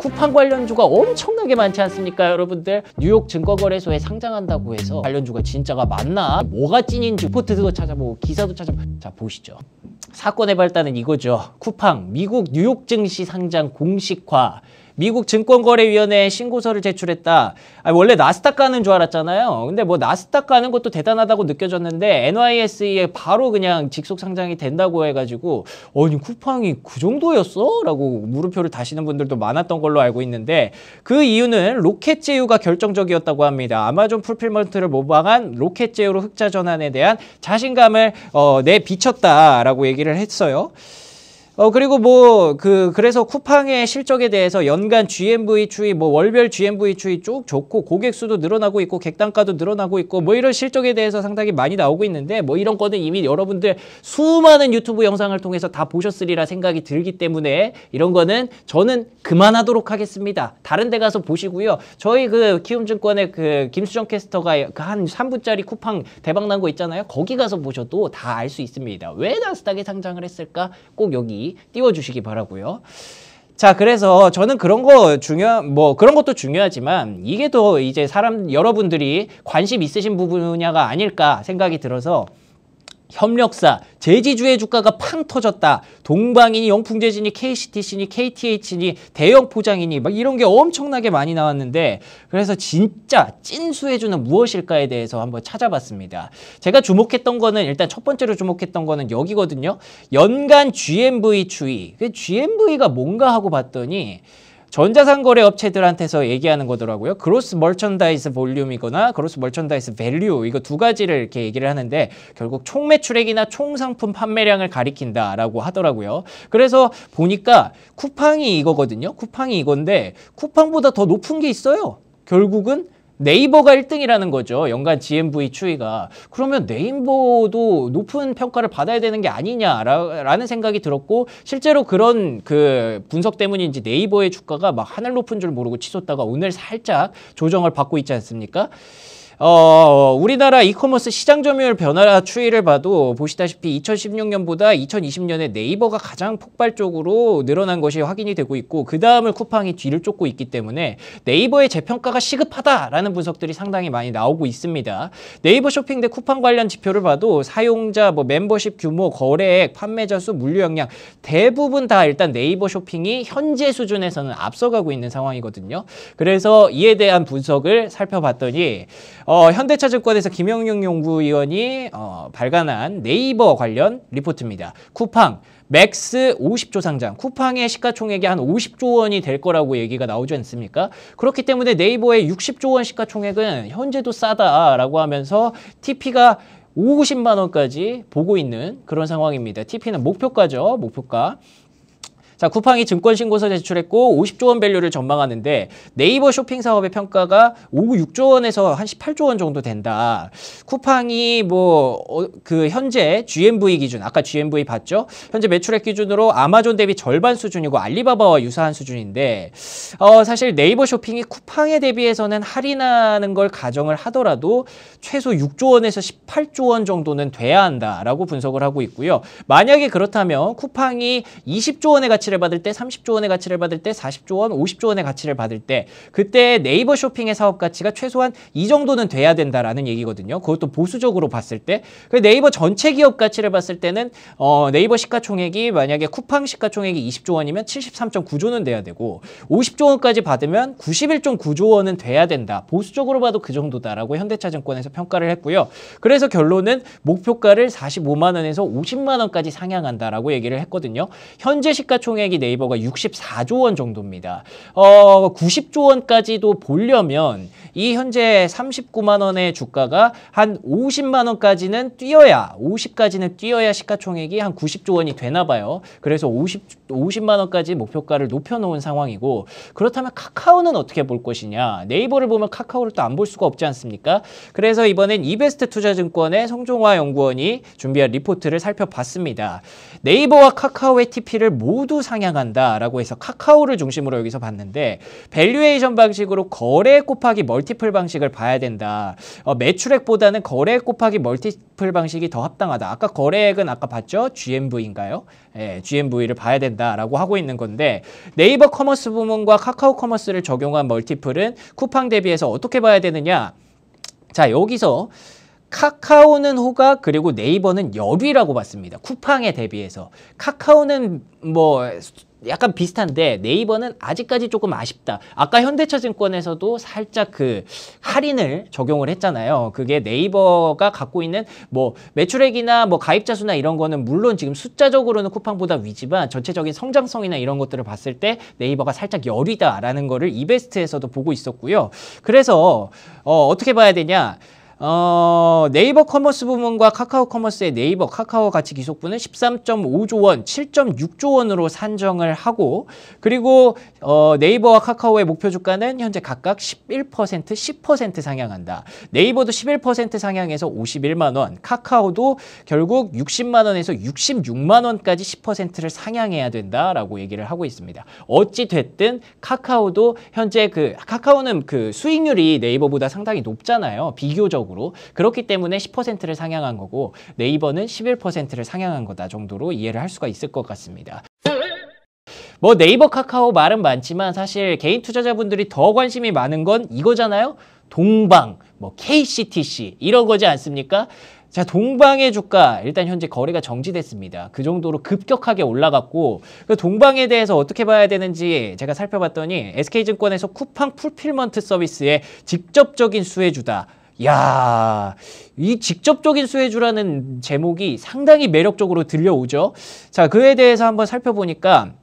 쿠팡 관련주가 엄청나게 많지 않습니까 여러분들? 뉴욕 증권거래소에 상장한다고 해서 관련주가 진짜가 맞나? 뭐가 찐인지 리포트도 찾아보고 기사도 찾아보고. 자 보시죠. 사건의 발단은 이거죠. 쿠팡 미국 뉴욕 증시 상장 공식화 미국 증권거래위원회에 신고서를 제출했다. 아니, 원래 나스닥 가는 줄 알았잖아요. 근데 뭐 나스닥 가는 것도 대단하다고 느껴졌는데 NYSE에 바로 그냥 직속 상장이 된다고 해가지고 아니 쿠팡이 그 정도였어? 라고 물음표를 다시는 분들도 많았던 걸로 알고 있는데 그 이유는 로켓 제휴가 결정적이었다고 합니다. 아마존 fulfillment를 모방한 로켓 제휴로 흑자 전환에 대한 자신감을 어, 내비쳤다라고 얘기를 했어요. 어 그리고 뭐 그 그래서 쿠팡의 실적에 대해서 연간 GMV 추이 뭐 월별 GMV 추이 쭉 좋고 고객 수도 늘어나고 있고 객단가도 늘어나고 있고 뭐 이런 실적에 대해서 상당히 많이 나오고 있는데 뭐 이런 거는 이미 여러분들 수많은 유튜브 영상을 통해서 다 보셨으리라 생각이 들기 때문에 이런 거는 저는 그만하도록 하겠습니다. 다른 데 가서 보시고요. 저희 그 키움증권의 그 김수정 캐스터가 그 한 3분짜리 쿠팡 대박 난 거 있잖아요. 거기 가서 보셔도 다 알 수 있습니다. 왜 나스닥에 상장을 했을까? 꼭 여기 띄워주시기 바라고요. 자, 그래서 저는 그런 거 중요, 뭐 그런 것도 중요하지만 이게 또 이제 사람 여러분들이 관심 있으신 부분야가 아닐까 생각이 들어서 협력사, 제지주의 주가가 팡 터졌다. 동방이니 영풍제지니 KCTC니 KTH니 대영포장이니 막 이런 게 엄청나게 많이 나왔는데 그래서 진짜 찐수혜주는 무엇일까에 대해서 한번 찾아봤습니다. 제가 주목했던 거는 일단 첫 번째로 주목했던 거는 여기거든요. 연간 GMV 추이. 그 GMV가 뭔가 하고 봤더니 전자상거래 업체들한테서 얘기하는 거더라고요. gross merchandise volume이거나 gross merchandise value 이거 두 가지를 이렇게 얘기를 하는데 결국 총 매출액이나 총 상품 판매량을 가리킨다라고 하더라고요. 그래서 보니까 쿠팡이 이거거든요. 쿠팡이 이건데 쿠팡보다 더 높은 게 있어요. 결국은 네이버가 1등이라는 거죠. 연간 GMV 추이가. 그러면 네이버도 높은 평가를 받아야 되는 게 아니냐라는 생각이 들었고 실제로 그런 그 분석 때문인지 네이버의 주가가 막 하늘 높은 줄 모르고 치솟다가 오늘 살짝 조정을 받고 있지 않습니까? 어, 우리나라 이커머스 시장 점유율 변화 추이를 봐도 보시다시피 2016년보다 2020년에 네이버가 가장 폭발적으로 늘어난 것이 확인이 되고 있고 그 다음을 쿠팡이 뒤를 쫓고 있기 때문에 네이버의 재평가가 시급하다라는 분석들이 상당히 많이 나오고 있습니다. 네이버 쇼핑 대 쿠팡 관련 지표를 봐도 사용자, 뭐 멤버십 규모, 거래액, 판매자 수, 물류 역량 대부분 다 일단 네이버 쇼핑이 현재 수준에서는 앞서가고 있는 상황이거든요. 그래서 이에 대한 분석을 살펴봤더니 어, 현대차증권에서 김영용 연구위원이 어, 발간한 네이버 관련 리포트입니다. 쿠팡 max 50조 상장, 쿠팡의 시가총액이 한 50조 원이 될 거라고 얘기가 나오지 않습니까? 그렇기 때문에 네이버의 60조 원 시가총액은 현재도 싸다라고 하면서 TP가 50만 원까지 보고 있는 그런 상황입니다. TP는 목표가죠, 목표가. 자, 쿠팡이 증권 신고서 제출했고 50조 원 value를 전망하는데 네이버 쇼핑 사업의 평가가 5, 6조 원에서 한 18조 원 정도 된다. 쿠팡이 뭐그 어, 현재 GMV 기준 아까 GMV 봤죠? 현재 매출액 기준으로 아마존 대비 절반 수준이고 알리바바와 유사한 수준인데 어, 사실 네이버 쇼핑이 쿠팡에 대비해서는 할인하는 걸 가정을 하더라도 최소 6조 원에서 18조 원 정도는 돼야 한다라고 분석을 하고 있고요. 만약에 그렇다면 쿠팡이 20조 원의 가치 가치를 받을 때 30조 원의 가치를 받을 때 40조 원, 50조 원의 가치를 받을 때 그때 네이버 쇼핑의 사업 가치가 최소한 이 정도는 돼야 된다라는 얘기거든요. 그것도 보수적으로 봤을 때. 그 네이버 전체 기업 가치를 봤을 때는 어, 네이버 시가총액이 만약에 쿠팡 시가총액이 20조 원이면 73.9조는 돼야 되고 50조 원까지 받으면 91.9조 원은 돼야 된다. 보수적으로 봐도 그 정도다라고 현대차증권에서 평가를 했고요. 그래서 결론은 목표가를 45만 원에서 50만 원까지 상향한다라고 얘기를 했거든요. 현재 시가총 액 총액이 네이버가 64조 원 정도입니다. 어, 90조 원까지도 보려면 이 현재 39만 원의 주가가 한 50만 원까지는 뛰어야 50까지는 뛰어야 시가총액이 한 90조 원이 되나 봐요. 그래서 50 50만 원까지 목표가를 높여 놓은 상황이고 그렇다면 카카오는 어떻게 볼 것이냐? 네이버를 보면 카카오를 또 안 볼 수가 없지 않습니까? 그래서 이번엔 이베스트 투자증권의 성종화 연구원이 준비한 리포트를 살펴봤습니다. 네이버와 카카오의 TP를 모두 상향한다라고 해서 카카오를 중심으로 여기서 봤는데 valuation 방식으로 거래 곱하기 멀티 multiple 방식을 봐야 된다. 어, 매출액보다는 거래액 곱하기 multiple 방식이 더 합당하다. 아까 거래액은 아까 봤죠? GMV인가요? 예, GMV를 봐야 된다라고 하고 있는 건데 네이버 commerce 부문과 카카오 commerce를 적용한 multiple은 쿠팡 대비해서 어떻게 봐야 되느냐? 자, 여기서 카카오는 호각 그리고 네이버는 열위라고 봤습니다. 쿠팡에 대비해서 카카오는 뭐 약간 비슷한데 네이버는 아직까지 조금 아쉽다. 아까 현대차증권에서도 살짝 그 할인을 적용을 했잖아요. 그게 네이버가 갖고 있는 뭐 매출액이나 뭐 가입자 수나 이런 거는 물론 지금 숫자적으로는 쿠팡보다 위지만 전체적인 성장성이나 이런 것들을 봤을 때 네이버가 살짝 열위다라는 거를 이베스트에서도 보고 있었고요. 그래서 어, 어떻게 봐야 되냐? 어, 네이버 commerce 부문과 카카오 commerce의 네이버 카카오 가치 귀속분은 13.5조 원, 7.6조 원으로 산정을 하고 그리고 어, 네이버와 카카오의 목표 주가는 현재 각각 11%, 10% 상향한다. 네이버도 11% 상향해서 51만 원, 카카오도 결국 60만 원에서 66만 원까지 10%를 상향해야 된다라고 얘기를 하고 있습니다. 어찌 됐든 카카오도 현재 그 카카오는 그 수익률이 네이버보다 상당히 높잖아요. 비교적 기본적으로 그렇기 때문에 10%를 상향한 거고 네이버는 11%를 상향한 거다 정도로 이해를 할 수가 있을 것 같습니다. 뭐 네이버 카카오 말은 많지만 사실 개인 투자자분들이 더 관심이 많은 건 이거잖아요. 동방, 뭐 KCTC 이런 거지 않습니까? 자, 동방의 주가 일단 현재 거래가 정지됐습니다. 그 정도로 급격하게 올라갔고 그 동방에 대해서 어떻게 봐야 되는지 제가 살펴봤더니 SK증권에서 쿠팡 fulfillment 서비스의 직접적인 수혜주다. 야, 이 직접적인 수혜주라는 제목이 상당히 매력적으로 들려오죠. 자, 그에 대해서 한번 살펴보니까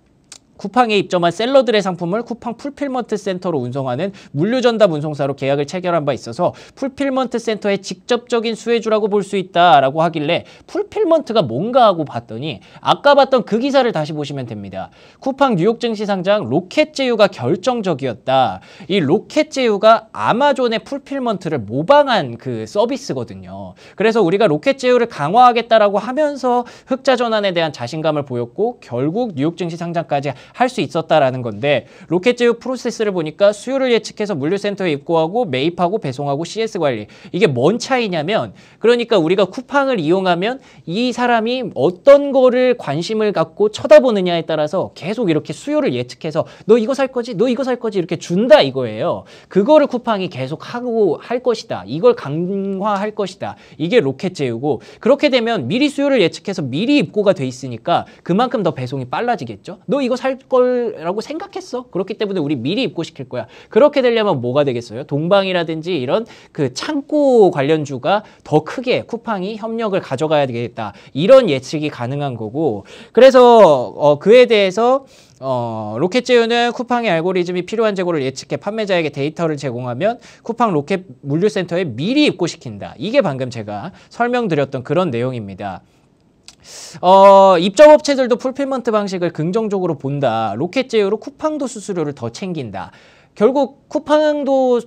쿠팡에 입점한 seller들의 상품을 쿠팡 fulfillment 센터로 운송하는 물류전담 운송사로 계약을 체결한 바 있어서 fulfillment 센터의 직접적인 수혜주라고 볼 수 있다라고 하길래 fulfillment가 뭔가 하고 봤더니 아까 봤던 그 기사를 다시 보시면 됩니다. 쿠팡 뉴욕 증시 상장 로켓 제휴가 결정적이었다. 이 로켓 제휴가 아마존의 fulfillment를 모방한 그 서비스거든요. 그래서 우리가 로켓 제휴를 강화하겠다라고 하면서 흑자 전환에 대한 자신감을 보였고 결국 뉴욕 증시 상장까지 할 수 있었다라는 건데 로켓 제휴 프로세스를 보니까 수요를 예측해서 물류센터에 입고하고 매입하고 배송하고 CS 관리. 이게 뭔 차이냐면 그러니까 우리가 쿠팡을 이용하면 이 사람이 어떤 거를 관심을 갖고 쳐다보느냐에 따라서 계속 이렇게 수요를 예측해서 너 이거 살 거지? 너 이거 살 거지? 이렇게 준다 이거예요. 그거를 쿠팡이 계속 하고 할 것이다. 이걸 강화할 것이다. 이게 로켓 제휴고 그렇게 되면 미리 수요를 예측해서 미리 입고가 돼 있으니까 그만큼 더 배송이 빨라지겠죠? 너 이거 살 거라고 생각했어. 그렇기 때문에 우리 미리 입고시킬 거야. 그렇게 되려면 뭐가 되겠어요? 동방이라든지 이런 그 창고 관련주가 더 크게 쿠팡이 협력을 가져가야 되겠다. 이런 예측이 가능한 거고. 그래서 어, 그에 대해서 어, 로켓 제휴는 쿠팡의 알고리즘이 필요한 재고를 예측해 판매자에게 데이터를 제공하면 쿠팡 로켓 물류센터에 미리 입고시킨다. 이게 방금 제가 설명드렸던 그런 내용입니다. 어, 입점업체들도 fulfillment 방식을 긍정적으로 본다. 로켓 제휴로 쿠팡도 수수료를 더 챙긴다. 결국 쿠팡도 어,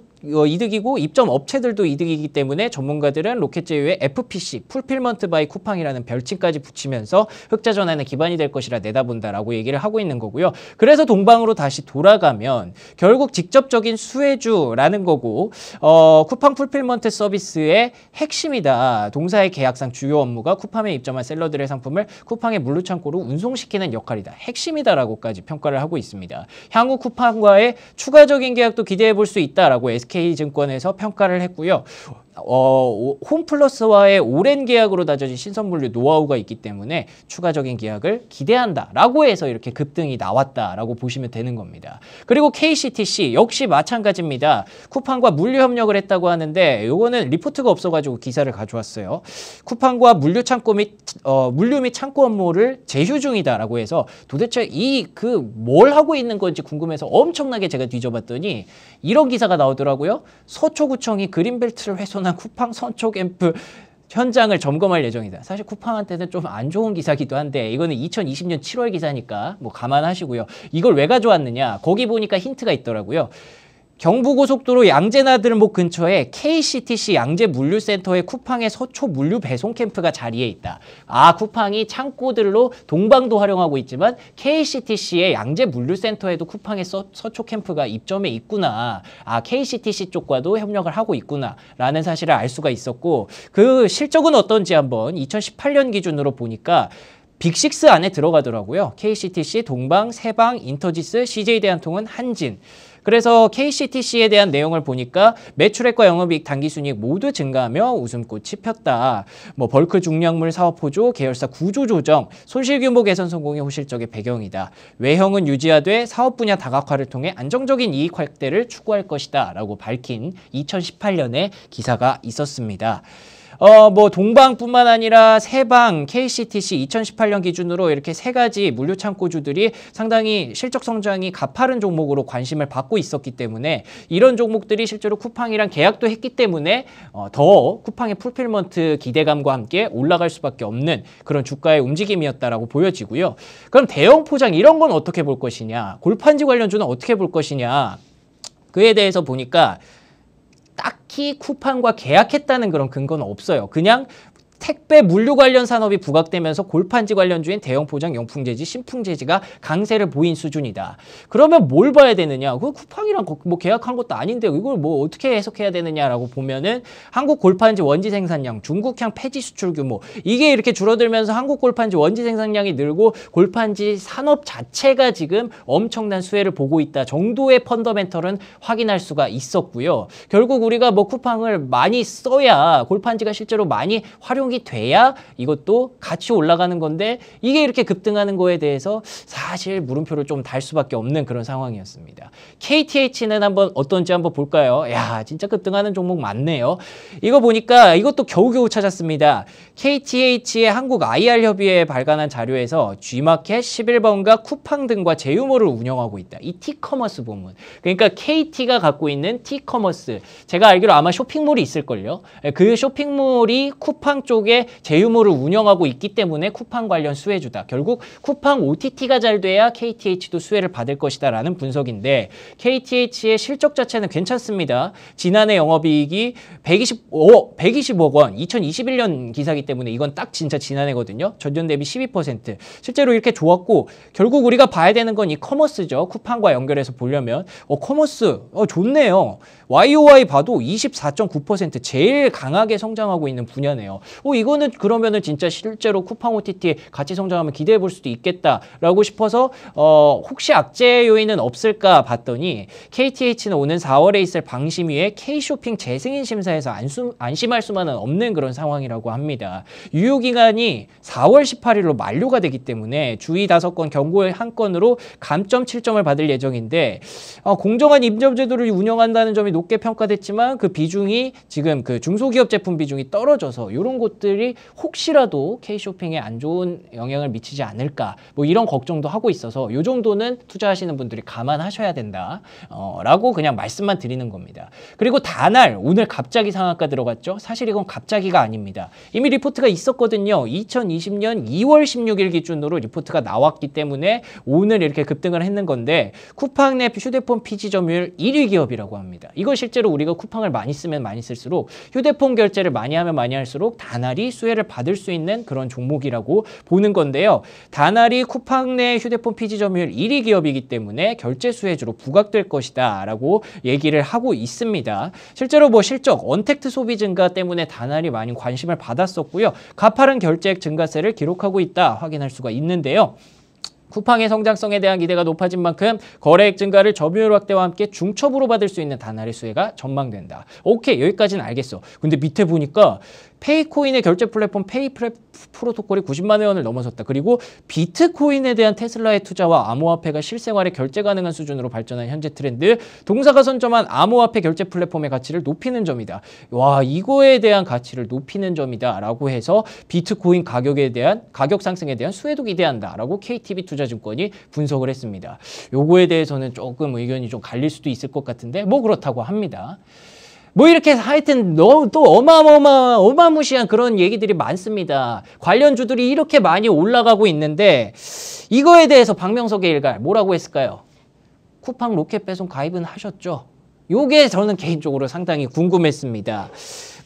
이득이고 입점 업체들도 이득이기 때문에 전문가들은 로켓 제휴의 FBC, fulfillment by 쿠팡이라는 별칭까지 붙이면서 흑자 전환의 기반이 될 것이라 내다본다라고 얘기를 하고 있는 거고요. 그래서 동방으로 다시 돌아가면 결국 직접적인 수혜주라는 거고 어, 쿠팡 fulfillment 서비스의 핵심이다. 동사의 계약상 주요 업무가 쿠팡에 입점한 seller들의 상품을 쿠팡의 물류창고로 운송시키는 역할이다. 핵심이다라고까지 평가를 하고 있습니다. 향후 쿠팡과의 추가적인 계약도 기대해 볼 수 있다라고 SK SK증권에서 평가를 했고요. 어, 홈플러스와의 오랜 계약으로 다져진 신선물류 노하우가 있기 때문에 추가적인 계약을 기대한다라고 해서 이렇게 급등이 나왔다라고 보시면 되는 겁니다. 그리고 KCTC 역시 마찬가지입니다. 쿠팡과 물류 협력을 했다고 하는데 이거는 리포트가 없어가지고 기사를 가져왔어요. 쿠팡과 물류 창고 및 어, 물류 및 창고 업무를 제휴 중이다라고 해서 도대체 이 그 뭘 하고 있는 건지 궁금해서 엄청나게 제가 뒤져봤더니 이런 기사가 나오더라고요. 서초구청이 그린벨트를 훼손 엄청난 쿠팡 선촉 앰프 현장을 점검할 예정이다. 사실 쿠팡한테는 좀 안 좋은 기사기도 한데 이거는 2020년 7월 기사니까 뭐 감안하시고요. 이걸 왜 가져왔느냐? 거기 보니까 힌트가 있더라고요. 경부고속도로 양재나들목 근처에 KCTC 양재 물류센터의 쿠팡의 서초 물류 배송 캠프가 자리해 있다. 아, 쿠팡이 창고들로 동방도 활용하고 있지만 KCTC의 양재 물류센터에도 쿠팡의 서, 서초 캠프가 입점해 있구나. 아, KCTC 쪽과도 협력을 하고 있구나. 라는 사실을 알 수가 있었고 그 실적은 어떤지 한번 2018년 기준으로 보니까 Big Six 안에 들어가더라고요. KCTC, 동방, 세방, 인터지스, CJ대한통운, 한진. 그래서 KCTC에 대한 내용을 보니까 매출액과 영업이익, 당기순이익 모두 증가하며 웃음꽃이 폈다. 뭐 bulk 중량물 사업 호조, 계열사 구조 조정, 손실 규모 개선 성공의 호실적의 배경이다. 외형은 유지하되 사업 분야 다각화를 통해 안정적인 이익 확대를 추구할 것이다 라고 밝힌 2018년에 기사가 있었습니다. 어, 뭐 동방뿐만 아니라 세방, KCTC 2018년 기준으로 이렇게 세 가지 물류 창고주들이 상당히 실적 성장이 가파른 종목으로 관심을 받고 있었기 때문에 이런 종목들이 실제로 쿠팡이랑 계약도 했기 때문에 어, 더 쿠팡의 fulfillment 기대감과 함께 올라갈 수밖에 없는 그런 주가의 움직임이었다라고 보여지고요. 그럼 대형 포장 이런 건 어떻게 볼 것이냐? 골판지 관련주는 어떻게 볼 것이냐? 그에 대해서 보니까 딱히 쿠팡과 계약했다는 그런 근거는 없어요. 그냥 택배 물류 관련 산업이 부각되면서 골판지 관련주인 대형 포장 영풍재지, 신풍재지가 강세를 보인 수준이다. 그러면 뭘 봐야 되느냐? 그 쿠팡이랑 뭐 계약한 것도 아닌데 이걸 뭐 어떻게 해석해야 되느냐라고 보면은 한국 골판지 원지 생산량, 중국향 폐지 수출 규모 이게 이렇게 줄어들면서 한국 골판지 원지 생산량이 늘고 골판지 산업 자체가 지금 엄청난 수혜를 보고 있다 정도의 펀더멘털은 확인할 수가 있었고요. 결국 우리가 뭐 쿠팡을 많이 써야 골판지가 실제로 많이 활용이 회복이 돼야 이것도 같이 올라가는 건데 이게 이렇게 급등하는 거에 대해서 사실 물음표를 좀 달 수밖에 없는 그런 상황이었습니다. KTH는 한번 어떤지 한번 볼까요? 야 진짜 급등하는 종목 많네요. 이거 보니까 이것도 겨우겨우 찾았습니다. KTH의 한국 IR 협의회에 발간한 자료에서 G마켓, 11번가 쿠팡 등과 제휴몰을 운영하고 있다. 이 T-commerce 부문. 그러니까 KT가 갖고 있는 T-commerce. 제가 알기로 아마 쇼핑몰이 있을걸요. 그 쇼핑몰이 쿠팡 쪽 쪽에 제휴몰을 운영하고 있기 때문에 쿠팡 관련 수혜주다. 결국 쿠팡 OTT가 잘 돼야 KTH도 수혜를 받을 것이다 라는 분석인데 KTH의 실적 자체는 괜찮습니다. 지난해 영업이익이 125, 120억 원, 2021년 기사기 때문에 이건 딱 진짜 지난해거든요. 전년 대비 12%. 실제로 이렇게 좋았고 결국 우리가 봐야 되는 건 이 commerce죠. 쿠팡과 연결해서 보려면 어 commerce 어 좋네요. YOY 봐도 24.9% 제일 강하게 성장하고 있는 분야네요. 어, 이거는 그러면은 진짜 실제로 쿠팡 OTT 같이 성장하면 기대해 볼 수도 있겠다라고 싶어서 어, 혹시 악재 요인은 없을까 봤더니 KTH는 오는 4월에 있을 방심위에 K쇼핑 재승인 심사에서 안수, 안심할 수만은 없는 그런 상황이라고 합니다. 유효기간이 4월 18일로 만료가 되기 때문에 주의 5건 경고의 한 건으로 감점 7점을 받을 예정인데 어, 공정한 임점 제도를 운영한다는 점이 높게 평가됐지만 그 비중이 지금 그 중소기업 제품 비중이 떨어져서 이런 것들이 혹시라도 K쇼핑에 안 좋은 영향을 미치지 않을까 뭐 이런 걱정도 하고 있어서 이 정도는 투자하시는 분들이 감안하셔야 된다 어, 라고 그냥 말씀만 드리는 겁니다. 그리고 다날 오늘 갑자기 상한가 들어갔죠. 사실 이건 갑자기가 아닙니다. 이미 리포트가 있었거든요. 2020년 2월 16일 기준으로 리포트가 나왔기 때문에 오늘 이렇게 급등을 했는 건데 쿠팡 내 휴대폰 PG 점유율 1위 기업이라고 합니다. 이거 실제로 우리가 쿠팡을 많이 쓰면 많이 쓸수록 휴대폰 결제를 많이 하면 많이 할수록 다날이 수혜를 받을 수 있는 그런 종목이라고 보는 건데요. 다날이 쿠팡 내 휴대폰 PG 점유율 1위 기업이기 때문에 결제 수혜주로 부각될 것이다 라고 얘기를 하고 있습니다. 실제로 뭐 실적, 언택트 소비 증가 때문에 다날이 많이 관심을 받았었고요. 가파른 결제액 증가세를 기록하고 있다 확인할 수가 있는데요. 쿠팡의 성장성에 대한 기대가 높아진 만큼 거래액 증가를 점유율 확대와 함께 중첩으로 받을 수 있는 다날의 수혜가 전망된다. 오케이 여기까지는 알겠어. 근데 밑에 보니까 페이코인의 결제 플랫폼 페이 프로토콜이 90만 회원을 넘어섰다. 그리고 비트코인에 대한 테슬라의 투자와 암호화폐가 실생활에 결제 가능한 수준으로 발전한 현재 트렌드. 동사가 선점한 암호화폐 결제 플랫폼의 가치를 높이는 점이다. 와 이거에 대한 가치를 높이는 점이다 라고 해서 비트코인 가격에 대한 가격 상승에 대한 수혜도 기대한다 라고 KTB 투자증권이 분석을 했습니다. 요거에 대해서는 조금 의견이 좀 갈릴 수도 있을 것 같은데 뭐 그렇다고 합니다. 뭐 이렇게 하여튼 너무 또 어마어마 어마무시한 그런 얘기들이 많습니다. 관련주들이 이렇게 많이 올라가고 있는데 이거에 대해서 박명석의 일갈 뭐라고 했을까요? 쿠팡 로켓 배송 가입은 하셨죠? 요게 저는 개인적으로 상당히 궁금했습니다.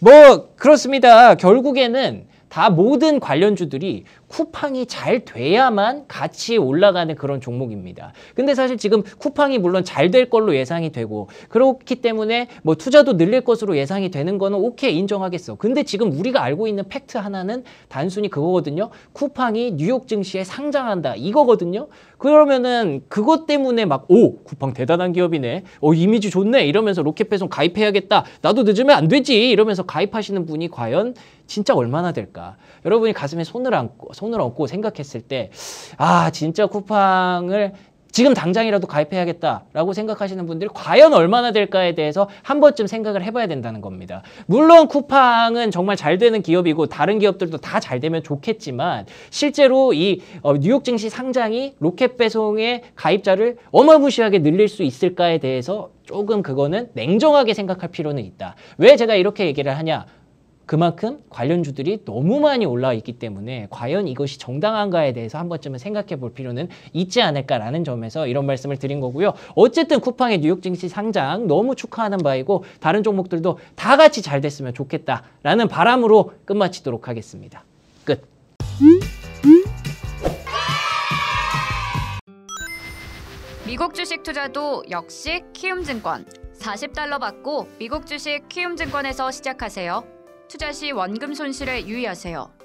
뭐 그렇습니다. 결국에는 다 모든 관련주들이 쿠팡이 잘 돼야만 같이 올라가는 그런 종목입니다. 근데 사실 지금 쿠팡이 물론 잘 될 걸로 예상이 되고 그렇기 때문에 뭐 투자도 늘릴 것으로 예상이 되는 거는 오케이 인정하겠어. 근데 지금 우리가 알고 있는 팩트 하나는 단순히 그거거든요. 쿠팡이 뉴욕 증시에 상장한다 이거거든요. 그러면은 그것 때문에 막 오 쿠팡 대단한 기업이네. 어 이미지 좋네 이러면서 로켓배송 가입해야겠다. 나도 늦으면 안 되지 이러면서 가입하시는 분이 과연 진짜 얼마나 될까? 여러분이 가슴에 손을 얹고 손을 얹고 생각했을 때 아 진짜 쿠팡을 지금 당장이라도 가입해야겠다라고 생각하시는 분들이 과연 얼마나 될까에 대해서 한 번쯤 생각을 해봐야 된다는 겁니다. 물론 쿠팡은 정말 잘 되는 기업이고 다른 기업들도 다 잘 되면 좋겠지만 실제로 이 어, 뉴욕 증시 상장이 로켓 배송의 가입자를 어마무시하게 늘릴 수 있을까에 대해서 조금 그거는 냉정하게 생각할 필요는 있다. 왜 제가 이렇게 얘기를 하냐? 그만큼 관련주들이 너무 많이 올라와 있기 때문에 과연 이것이 정당한가에 대해서 한 번쯤은 생각해 볼 필요는 있지 않을까라는 점에서 이런 말씀을 드린 거고요. 어쨌든 쿠팡의 뉴욕 증시 상장 너무 축하하는 바이고 다른 종목들도 다 같이 잘 됐으면 좋겠다라는 바람으로 끝마치도록 하겠습니다. 끝. 미국 주식 투자도 역시 키움증권. 40달러 받고 미국 주식 키움증권에서 시작하세요. 투자 시 원금 손실에 유의하세요.